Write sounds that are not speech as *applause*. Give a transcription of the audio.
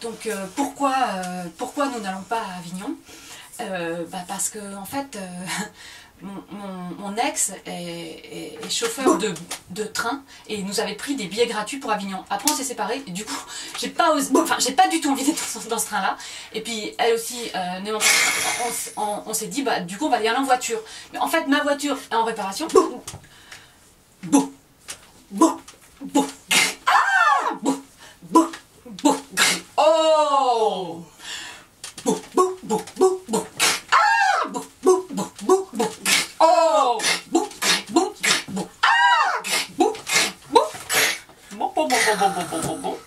Donc euh, pourquoi, euh, pourquoi nous n'allons pas à Avignon? Euh, bah, Parce que en fait, *laughs* mon, mon- mon ex est, est- est chauffeur de, de train et il nous avait pris des billets gratuits pour Avignon. Après on s'est séparés et du coup j'ai pas osé- enfin j'ai pas du tout envie d'être dans, ce train-là. Et puis elle aussi, on, s- on- on s'est dit bah du coup on va y aller en voiture. Mais en fait ma voiture est en réparation. Ah, boop, boop, boop. Ah! Boop, boop, boop, boop, boop. Oh! Boop, boop, boop. Ah! Boop, boop. Boop, boop, boop, boop, boop, boop, boop.